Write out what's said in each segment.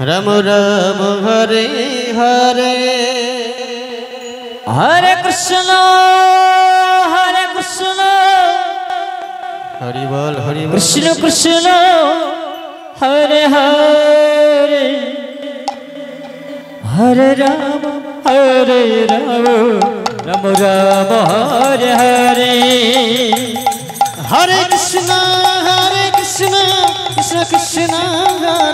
রাম রাম হরে হরে। হরে কৃষ্ণ হরে কৃষ্ণ। হরি বল হরি কৃষ্ণ কৃষ্ণ হরে হরে। হরে রাম হরে রাম। রাম রাম হরে হরে। হরে কৃষ্ণ হরে কৃষ্ণ। কৃষ্ণ কৃষ্ণ হরে।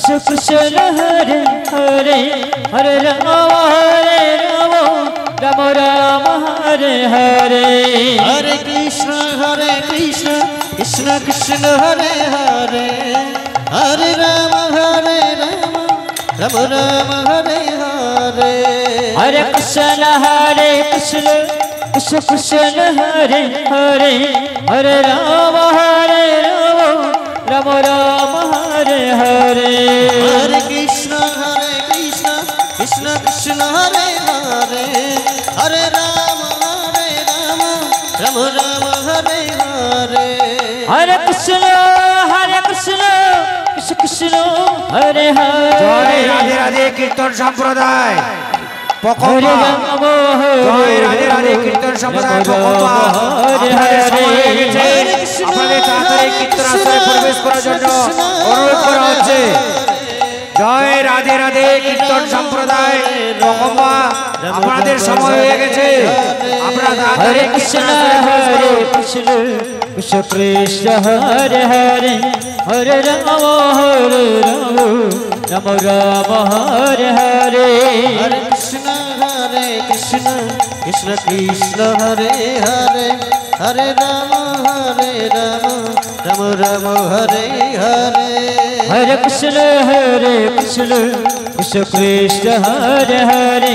कृष्ण कृष्ण हरे हरे हरे राम हरे राम राम राम हरे हरे। हरे कृष्ण हरे कृष्ण कृष्ण कृष्ण हरे हरे। हरे राम हरे राम राम राम हरे हरे। हरे कृष्ण हरे कृष्ण कृष्ण कृष्ण हरे हरे। हरे राम हरे राम राम राम हरे हरे। রাম হরে হরে। হরে কৃষ্ণ হরে কৃষ্ণ কৃষ্ণ কৃষ্ণ হরে হরে। রাধে রাধে কীর্তন সম্প্রদায়। কীর্তন সম্প্রদায় পরিবেশ করার জন্য অনুরোধ করা হচ্ছে। জয় রাধে রাধে কীর্তন সম্প্রদায়। আমাদের সময় হয়ে গেছে। হরে কৃষ্ণ হরে কৃষ্ণ কৃষ্ণ কৃষ্ণ হরে হরে হরে রাম হরে রাম রাম রাম হরে হরে। হরে কৃষ্ণ হরে কৃষ্ণ কৃষ্ণ কৃষ্ণ হরে হরে হরে রাম হরে রাম রাম রাম হরে হরে। হরে কৃষ্ণ হরে কৃষ্ণ কৃষ্ণ কৃষ্ণ হরে হরে।